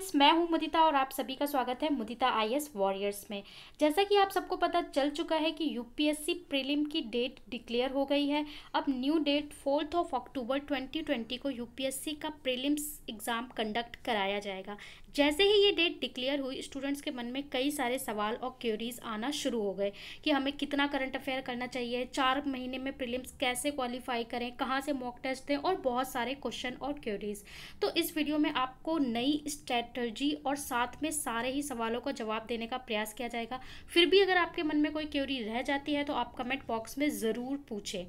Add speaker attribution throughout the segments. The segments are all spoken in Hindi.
Speaker 1: फ्रेंड्स मैं हूँ मुदिता और आप सभी का स्वागत है मुदिता आईएएस वॉरियर्स में। जैसा कि आप सबको पता चल चुका है कि यूपीएससी प्रीलिम की डेट डिक्लेयर हो गई है। अब new date fourth of October 2020 को यूपीएससी का प्रीलिम्स एग्ज़ाम कंडक्ट कराया जाएगा। जैसे ही ये डेट डिक्लेयर हुई स्टूडेंट्स के मन में कई सारे सवाल और क्योरीज आना शुरू हो गए कि हमें कितना करंट अफेयर करना चाहिए, चार महीने में प्रीलिम्स कैसे क्वालिफाई करें, कहाँ से मॉक टेस्ट दें और बहुत सारे क्वेश्चन और क्योरीज तो इस वीडियो में आपको नई स्ट्रेटर्जी और साथ में सारे ही सवालों का जवाब देने का प्रयास किया जाएगा। फिर भी अगर आपके मन में कोई क्योरी रह जाती है तो आप कमेंट बॉक्स में ज़रूर पूछें।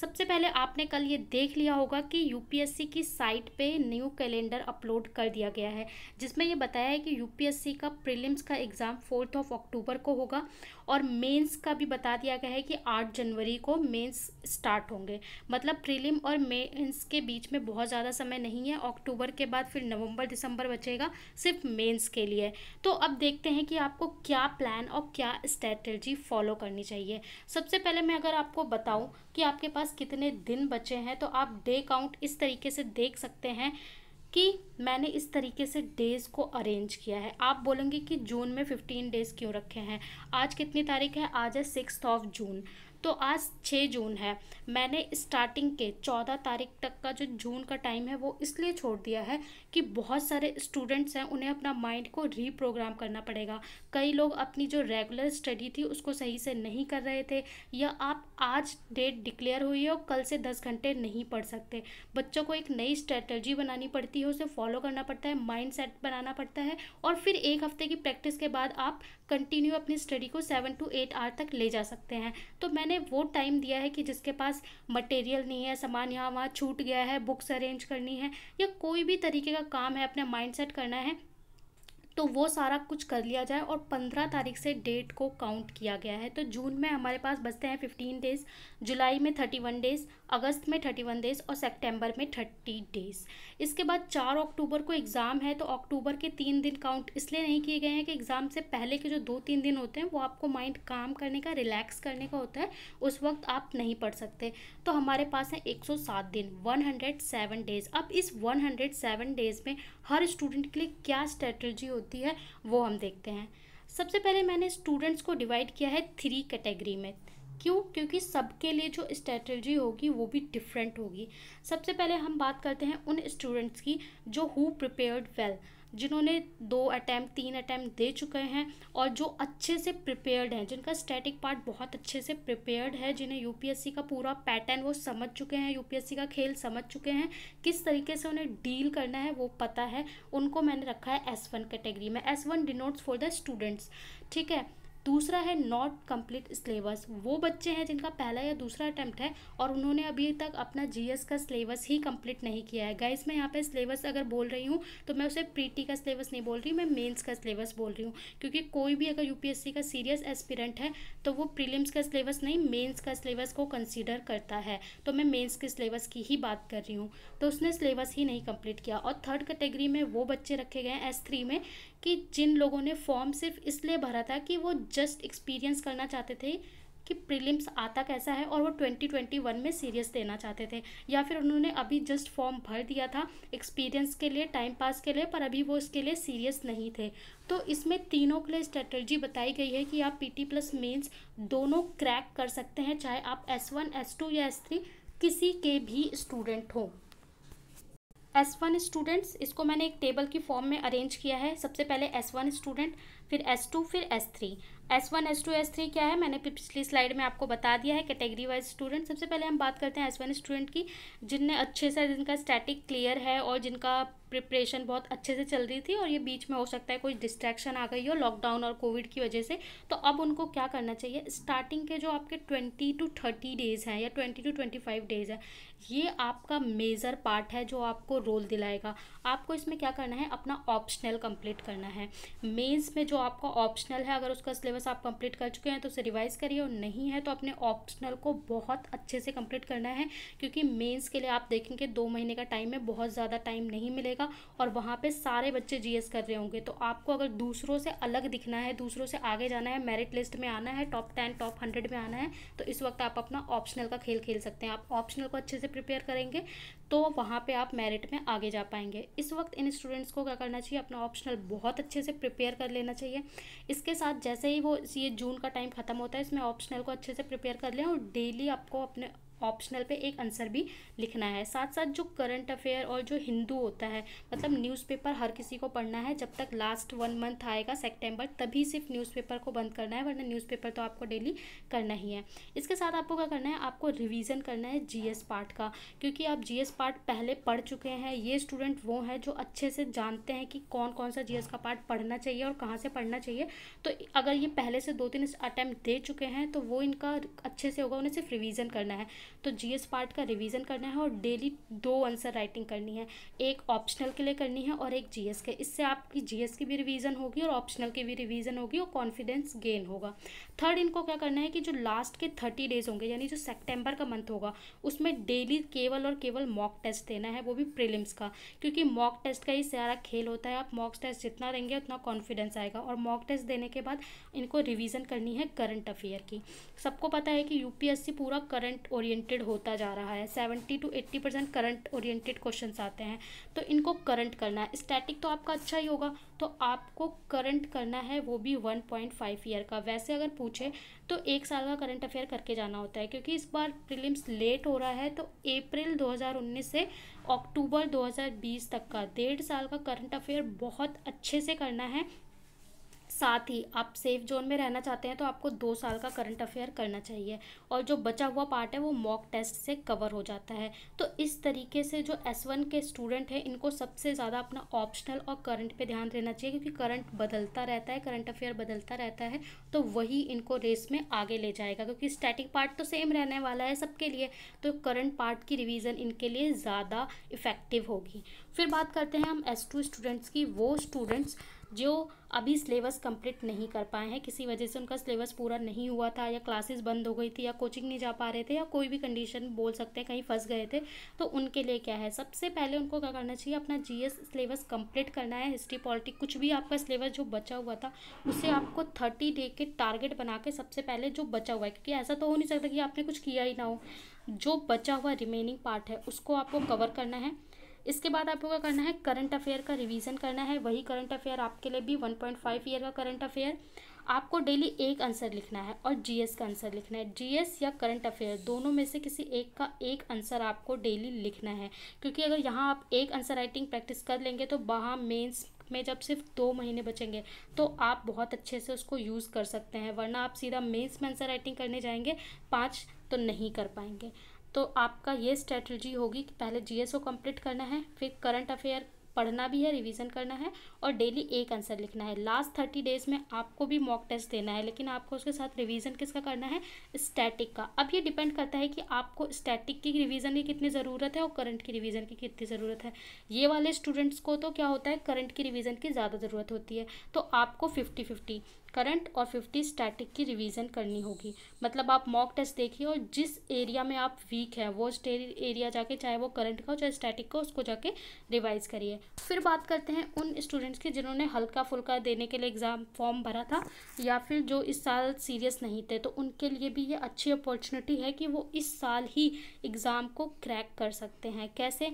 Speaker 1: सबसे पहले आपने कल ये देख लिया होगा कि यूपीएससी की साइट पे न्यू कैलेंडर अपलोड कर दिया गया है, जिसमें ये बताया है कि यूपीएससी का प्रीलिम्स का एग्ज़ाम फोर्थ ऑफ़ अक्टूबर को होगा और मेंस का भी बता दिया गया है कि आठ जनवरी को मेंस स्टार्ट होंगे। मतलब प्रीलिम और मेंस के बीच में बहुत ज़्यादा समय नहीं है अक्टूबर के बाद फिर नवंबर दिसंबर बचेगा सिर्फ़ मेंस के लिए। तो अब देखते हैं कि आपको क्या प्लान और क्या स्ट्रेटजी फॉलो करनी चाहिए। सबसे पहले मैं अगर आपको बताऊँ कि आपके पास कितने दिन बचे हैं तो आप डे काउंट इस तरीके से देख सकते हैं कि मैंने इस तरीके से डेज़ को अरेंज किया है। आप बोलेंगे कि जून में फिफ्टीन डेज़ क्यों रखे हैं? आज कितनी तारीख है? आज है सिक्स ऑफ़ जून तो आज छः जून है। मैंने स्टार्टिंग के चौदह तारीख तक का जो जून का टाइम है, वो इसलिए छोड़ दिया है कि बहुत सारे स्टूडेंट्स हैं, उन्हें अपना माइंड को रीप्रोग्राम करना पड़ेगा। कई लोग अपनी जो रेगुलर स्टडी थी, उसको सही से नहीं कर रहे थे, या आप आज डेट डिक्लेयर हुई है और कल से दस घंटे नहीं पढ़ सकते। बच्चों को एक नई स्ट्रेटर्जी बनानी पड़ती है, उसे फॉलो करना पड़ता है माइंड सेट बनाना पड़ता है, और फिर एक हफ़्ते की प्रैक्टिस के बाद आप कंटिन्यू अपनी स्टडी को सेवन टू एट आवर तक ले जा सकते हैं। तो मैंने वो टाइम दिया है कि जिसके पास मटेरियल नहीं है, सामान यहाँ वहाँ छूट गया है बुक्स अरेंज करनी है, या कोई भी तरीके का काम है, अपना माइंड करना है तो वो सारा कुछ कर लिया जाए और पंद्रह तारीख से डेट को काउंट किया गया है। तो जून में हमारे पास बचते हैं फिफ्टीन डेज़, जुलाई में थर्टी वन डेज़, अगस्त में थर्टी वन डेज़ और सेप्टेम्बर में थर्टी डेज़। इसके बाद चार अक्टूबर को एग्ज़ाम है तो अक्टूबर के तीन दिन काउंट इसलिए नहीं किए गए हैं कि एग्ज़ाम से पहले के जो दो तीन दिन होते हैं, वो आपको माइंड काम करने का, रिलैक्स करने का होता है, उस वक्त आप नहीं पढ़ सकते। तो हमारे पास है एक दिन, वन डेज़। अब इस वन डेज़ में हर स्टूडेंट के लिए क्या स्ट्रेटजी होती है, वो हम देखते हैं। सबसे पहले मैंने स्टूडेंट्स को डिवाइड किया है थ्री कैटेगरी में। क्यों? क्योंकि सबके लिए जो स्ट्रेटजी होगी, वो भी डिफरेंट होगी। सबसे पहले हम बात करते हैं उन स्टूडेंट्स की जो हु प्रिपेयर्ड वेल जिन्होंने दो अटैम्प्ट तीन अटैम्प्ट दे चुके हैं और जो अच्छे से प्रिपेयर्ड हैं, जिनका स्टैटिक पार्ट बहुत अच्छे से प्रिपेयर्ड है, जिन्हें यूपीएससी का पूरा पैटर्न वो समझ चुके हैं यूपीएससी का खेल समझ चुके हैं, किस तरीके से उन्हें डील करना है वो पता है, उनको मैंने रखा है एस वन कैटेगरी में। S one denotes for the students ठीक है? दूसरा है नॉट कंप्लीट सिलेबस वो बच्चे हैं जिनका पहला या दूसरा अटैम्प्ट है और उन्होंने अभी तक अपना जीएस का सिलेबस ही कंप्लीट नहीं किया है। गाइस मैं यहाँ पे सिलेबस अगर बोल रही हूँ तो मैं उसे प्रीटी का सिलेबस नहीं बोल रही मैं मेंस का सिलेबस बोल रही हूँ। क्योंकि कोई भी अगर यूपीएससी का सीरियस एस्पिरेंट है तो वो प्रीलिम्स का सिलेबस नहीं मेन्स का सिलेबस को कंसिडर करता है। तो मैं मेन्स के सिलेबस की ही बात कर रही हूँ। तो उसने सिलेबस ही नहीं कंप्लीट किया। और थर्ड कैटेगरी में वो बच्चे रखे गए हैं एस में कि जिन लोगों ने फॉर्म सिर्फ़ इसलिए भरा था कि वो जस्ट एक्सपीरियंस करना चाहते थे कि प्रीलिम्स आता कैसा है और वो 2021 में सीरियस देना चाहते थे। या फिर उन्होंने अभी जस्ट फॉर्म भर दिया था एक्सपीरियंस के लिए टाइम पास के लिए, पर अभी वो इसके लिए सीरियस नहीं थे। तो इसमें तीनों के लिए स्ट्रेटर्जी बताई गई है कि आप पीटी प्लस मेंस दोनों क्रैक कर सकते हैं, चाहे आप एस वन एस टू या एस थ्री किसी के भी स्टूडेंट हों। एस वन स्टूडेंट्स इसको मैंने एक टेबल की फॉर्म में अरेंज किया है। सबसे पहले एस वन स्टूडेंट फिर एस टू फिर S three S one S two S three क्या है? मैंने पिछली स्लाइड में आपको बता दिया है कैटेगरी वाइज स्टूडेंट सबसे पहले हम बात करते हैं एस वन स्टूडेंट की, जिनने अच्छे से, जिनका स्टैटिक क्लियर है और जिनका प्रिपरेशन बहुत अच्छे से चल रही थी और ये बीच में हो सकता है कोई डिस्ट्रैक्शन आ गई हो लॉकडाउन और कोविड की वजह से। तो अब उनको क्या करना चाहिए? स्टार्टिंग के जो आपके ट्वेंटी टू थर्टी डेज़ हैं या twenty two twenty five days है, ये आपका मेजर पार्ट है जो आपको रोल दिलाएगा। आपको इसमें क्या करना है? अपना ऑप्शनल कंप्लीट करना है। मेन्स में जो आपका ऑप्शनल है, अगर उसका सिलेबस आप कंप्लीट कर चुके हैं तो उसे रिवाइज करिए और नहीं है तो अपने ऑप्शनल को बहुत अच्छे से कंप्लीट करना है, क्योंकि मेंस के लिए आप देखेंगे दो महीने का टाइम है, बहुत ज़्यादा टाइम नहीं मिलेगा और वहाँ पे सारे बच्चे जीएस कर रहे होंगे। तो आपको अगर दूसरों से अलग दिखना है, दूसरों से आगे जाना है मेरिट लिस्ट में आना है टॉप टेन टॉप हंड्रेड में आना है तो इस वक्त आप अपना ऑप्शनल का खेल खेल सकते हैं। आप ऑप्शनल को अच्छे से प्रिपेयर करेंगे तो वहाँ पे आप मेरिट में आगे जा पाएँगे। इस वक्त इन स्टूडेंट्स को क्या करना चाहिए? अपना ऑप्शनल बहुत अच्छे से प्रिपेयर कर लेना चाहिए। इसके साथ जैसे ही वो, ये जून का टाइम ख़त्म होता है, इसमें ऑप्शनल को अच्छे से प्रिपेयर कर लें और डेली आपको अपने ऑप्शनल पे एक आंसर भी लिखना है। साथ साथ जो करंट अफेयर और जो हिंदू होता है मतलब न्यूज़पेपर हर किसी को पढ़ना है, जब तक लास्ट वन मंथ आएगा सेप्टेम्बर तभी सिर्फ़ न्यूज़पेपर को बंद करना है, वरना न्यूज़पेपर तो आपको डेली करना ही है। इसके साथ आपको क्या करना है? आपको रिविज़न करना है जीएस पार्ट का, क्योंकि आप जीएस पार्ट पहले पढ़ चुके हैं। ये स्टूडेंट वो हैं जो अच्छे से जानते हैं कि कौन कौन सा जीएस का पार्ट पढ़ना चाहिए और कहाँ से पढ़ना चाहिए। तो अगर ये पहले से दो तीन अटैम्प्ट दे चुके हैं तो वो इनका अच्छे से होगा, उन्हें सिर्फ़ रिविज़न करना है। तो जीएस पार्ट का रिवीजन करना है और डेली दो आंसर राइटिंग करनी है। एक ऑप्शनल के लिए करनी है और एक जीएस के। इससे आपकी जीएस की भी रिवीजन होगी और ऑप्शनल की भी रिवीजन होगी और कॉन्फिडेंस गेन होगा। थर्ड इनको क्या करना है कि जो लास्ट के थर्टी डेज़ होंगे, यानी जो सेप्टेम्बर का मंथ होगा, उसमें डेली केवल और केवल मॉक टेस्ट देना है, वो भी प्रिलिम्स का। क्योंकि मॉक टेस्ट का ही सारा खेल होता है। आप मॉक टेस्ट जितना देंगे, उतना कॉन्फिडेंस आएगा। और मॉक टेस्ट देने के बाद इनको रिवीजन करनी है करंट अफेयर की। सबको पता है कि यूपीएससी पूरा करंट ओरिएंटेड होता जा रहा है। Seventy to eighty percent current oriented question आते हैं। तो इनको करंट करना है। स्टैटिक तो आपका अच्छा ही होगा। तो आपको करंट करना है वो भी वन पॉइंट फाइव ईयर का। वैसे अगर पूछे तो एक साल का करंट अफेयर करके जाना होता है। क्योंकि इस बार प्रीलिम्स लेट हो रहा है तो अप्रैल 2019 से अक्टूबर 2020 तक का डेढ़ साल का करंट अफेयर बहुत अच्छे से करना है। साथ ही आप सेफ़ जोन में रहना चाहते हैं तो आपको दो साल का करंट अफेयर करना चाहिए। और जो बचा हुआ पार्ट है, वो मॉक टेस्ट से कवर हो जाता है। तो इस तरीके से जो एस वन के स्टूडेंट हैं, इनको सबसे ज़्यादा अपना ऑप्शनल और करंट पे ध्यान देना चाहिए, क्योंकि करंट बदलता रहता है करंट अफेयर बदलता रहता है तो वही इनको रेस में आगे ले जाएगा। क्योंकि स्टैटिक पार्ट तो सेम रहने वाला है सबके लिए तो करंट पार्ट की रिविज़न इनके लिए ज़्यादा इफ़ेक्टिव होगी। फिर बात करते हैं हम एस टू स्टूडेंट्स की, वो स्टूडेंट्स जो अभी सिलेबस कंप्लीट नहीं कर पाए हैं, किसी वजह से उनका सिलेबस पूरा नहीं हुआ था, या क्लासेस बंद हो गई थी, या कोचिंग नहीं जा पा रहे थे, या कोई भी कंडीशन बोल सकते हैं, कहीं फंस गए थे तो उनके लिए क्या है? सबसे पहले उनको क्या करना चाहिए? अपना जीएस सिलेबस कंप्लीट करना है हिस्ट्री पॉलिटिक कुछ भी आपका सिलेबस जो बचा हुआ था, उसे आपको थर्टी डे के टारगेट बना के सबसे पहले जो बचा हुआ है, क्योंकि ऐसा तो हो नहीं सकता कि आपने कुछ किया ही ना हो, जो बचा हुआ रिमेनिंग पार्ट है, उसको आपको कवर करना है। इसके बाद आपको क्या करना है? करंट अफेयर का रिवीजन करना है। वही करंट अफेयर आपके लिए भी वन पॉइंट फाइव ईयर का करंट अफेयर आपको डेली एक आंसर लिखना है और जीएस का आंसर लिखना है। जीएस या करंट अफेयर दोनों में से किसी एक का एक आंसर आपको डेली लिखना है। क्योंकि अगर यहाँ आप एक आंसर राइटिंग प्रैक्टिस कर लेंगे तो वहाँ मेंस में जब सिर्फ़ दो महीने बचेंगे तो आप बहुत अच्छे से उसको यूज़ कर सकते हैं। वरना आप सीधा मेंस में आंसर राइटिंग करने जाएँगे, पाँच तो नहीं कर पाएँगे। तो आपका ये स्ट्रेटजी होगी कि पहले को कंप्लीट करना है, फिर करंट अफेयर पढ़ना भी है रिवीजन करना है और डेली एक आंसर लिखना है। लास्ट थर्टी डेज़ में आपको भी मॉक टेस्ट देना है, लेकिन आपको उसके साथ रिवीजन किसका करना है? स्टैटिक का। अब ये डिपेंड करता है कि आपको स्टैटिक की रिवीजन की कितनी ज़रूरत है और करंट की रिवीजन की कितनी ज़रूरत है। ये वाले स्टूडेंट्स को तो क्या होता है? करंट की रिवीजन की ज़्यादा ज़रूरत होती है। तो आपको फिफ्टी फिफ्टी करंट और फिफ्टी स्टैटिक की रिवीजन करनी होगी। मतलब आप मॉक टेस्ट देखिए और जिस एरिया में आप वीक हैं, वो एरिया जाके, चाहे वो करंट का हो, चाहे स्टैटिक का उसको जाके रिवाइज करिए। फिर बात करते हैं उन स्टूडेंट्स की जिन्होंने हल्का फुल्का देने के लिए एग्ज़ाम फॉर्म भरा था या फिर जो इस साल सीरियस नहीं थे तो उनके लिए भी ये अच्छी अपॉर्चुनिटी है कि वो इस साल ही एग्ज़ाम को क्रैक कर सकते हैं। कैसे?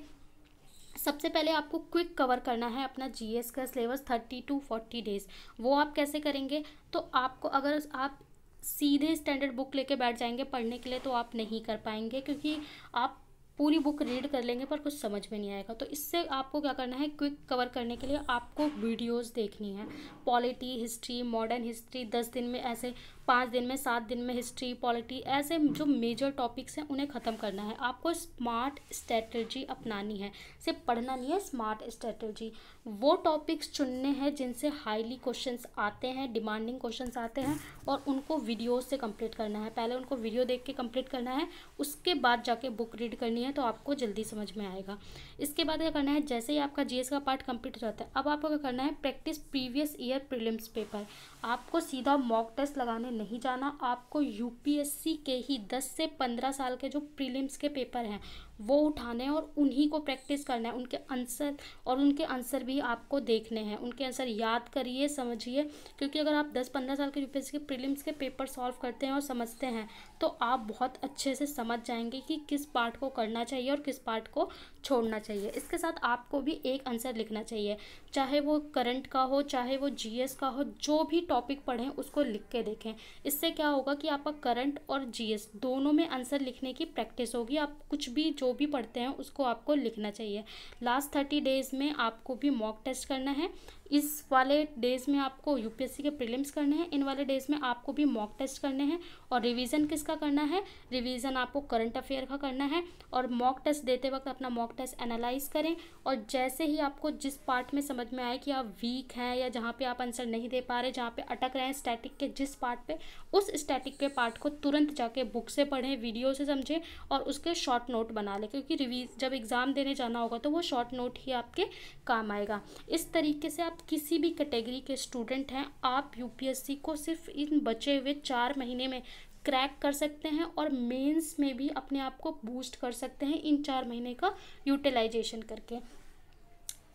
Speaker 1: सबसे पहले आपको क्विक कवर करना है अपना जीएस का syllabus thirty to forty days वो आप कैसे करेंगे? तो आपको अगर आप सीधे स्टैंडर्ड बुक लेके बैठ जाएँगे पढ़ने के लिए तो आप नहीं कर पाएँगे, क्योंकि आप पूरी बुक रीड कर लेंगे, पर कुछ समझ में नहीं आएगा। तो इससे आपको क्या करना है क्विक कवर करने के लिए आपको वीडियोस देखनी है। पॉलिटी हिस्ट्री मॉडर्न हिस्ट्री दस दिन में ऐसे, पाँच दिन में, सात दिन में हिस्ट्री पॉलिटी ऐसे जो मेजर टॉपिक्स हैं, उन्हें ख़त्म करना है। आपको स्मार्ट स्ट्रेटजी अपनानी है। सिर्फ़ पढ़ना नहीं है स्मार्ट स्ट्रेटजी वो टॉपिक्स चुनने हैं जिनसे हाईली क्वेश्चंस आते हैं डिमांडिंग क्वेश्चंस आते हैं और उनको वीडियो से कंप्लीट करना है। पहले उनको वीडियो देख के कंप्लीट करना है, उसके बाद जाके बुक रीड करनी है तो आपको जल्दी समझ में आएगा। इसके बाद क्या करना है, जैसे ही आपका जीएस का पार्ट कंप्लीट हो जाता है, अब आपको क्या करना है practice previous year prelims paper आपको सीधा मॉक टेस्ट लगाने नहीं जाना, आपको यूपीएससी के ही दस से पंद्रह साल के जो प्रीलिम्स के पेपर हैं वो उठाने हैं और उन्हीं को प्रैक्टिस करना है। उनके आंसर और उनके आंसर भी आपको देखने हैं। उनके आंसर याद करिए, समझिए। क्योंकि अगर आप दस पंद्रह साल के यूपीएससी के प्रीलिम्स के पेपर सॉल्व करते हैं और समझते हैं तो आप बहुत अच्छे से समझ जाएँगे कि किस पार्ट को करना चाहिए और किस पार्ट को छोड़ना चाहिए। इसके साथ आपको भी एक आंसर लिखना चाहिए। चाहे वो करंट का हो, चाहे वो जीएस का हो, जो भी टॉपिक पढ़ें, उसको लिख के देखें। इससे क्या होगा कि आपका करंट और जीएस दोनों में आंसर लिखने की प्रैक्टिस होगी। आप कुछ भी जो भी पढ़ते हैं उसको आपको लिखना चाहिए। लास्ट थर्टी डेज़ में आपको भी मॉक टेस्ट करना है। इस वाले डेज़ में आपको यूपीएससी के प्रीलिम्स करने हैं, इन वाले डेज़ में आपको भी मॉक टेस्ट करने हैं और रिवीजन किसका करना है? रिवीजन आपको करंट अफेयर का करना है और मॉक टेस्ट देते वक्त अपना मॉक टेस्ट एनालाइज करें और जैसे ही आपको जिस पार्ट में समझ में आए कि आप वीक हैं या जहाँ पर आप आंसर नहीं दे पा रहे, जहाँ पर अटक रहे हैं स्टैटिक के जिस पार्ट पे, उस स्टैटिक के पार्ट को तुरंत जाके बुक से पढ़ें वीडियो से समझें और उसके शॉर्ट नोट बना लें। क्योंकि रिवीज जब एग्ज़ाम देने जाना होगा तो वो शॉर्ट नोट ही आपके काम आएगा। इस तरीके से आप आप किसी भी कैटेगरी के स्टूडेंट हैं, आप यूपीएससी को सिर्फ़ इन बचे हुए चार महीने में क्रैक कर सकते हैं और मेंस में भी अपने आप को बूस्ट कर सकते हैं इन चार महीने का यूटिलाइजेशन करके।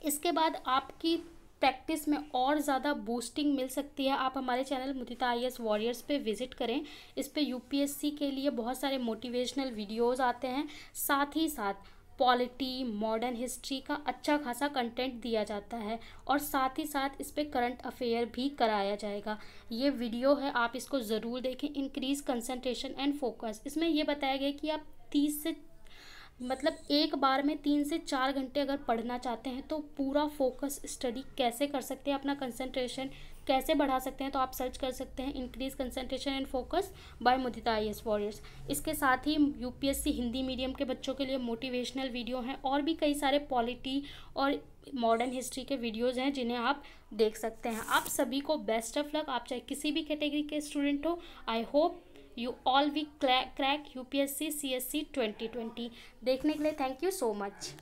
Speaker 1: इसके बाद आपकी प्रैक्टिस में और ज़्यादा बूस्टिंग मिल सकती है। आप हमारे channel Mudita I S warriors पर विज़िट करें। इस पे यूपीएससी के लिए बहुत सारे मोटिवेशनल वीडियोस आते हैं। साथ ही साथ पॉलिटी मॉडर्न हिस्ट्री का अच्छा खासा कंटेंट दिया जाता है और साथ ही साथ इस पर करंट अफेयर भी कराया जाएगा। ये वीडियो है, आप इसको ज़रूर देखें। इंक्रीज़ कंसंट्रेशन एंड फोकस इसमें ये बताया गया कि आप तीस से मतलब एक बार में तीन से चार घंटे अगर पढ़ना चाहते हैं तो पूरा फोकस स्टडी कैसे कर सकते हैं? अपना कंसंट्रेशन कैसे बढ़ा सकते हैं तो आप सर्च कर सकते हैं increase concentration and focus by Mudita I S warriors इसके साथ ही यूपीएससी हिंदी मीडियम के बच्चों के लिए मोटिवेशनल वीडियो हैं और भी कई सारे पॉलिटी और मॉडर्न हिस्ट्री के वीडियोज़ हैं जिन्हें आप देख सकते हैं। आप सभी को बेस्ट ऑफ़ लक आप चाहे किसी भी कैटेगरी के स्टूडेंट हो I hope you all we crack U P S C देखने के लिए थैंक यू सो मच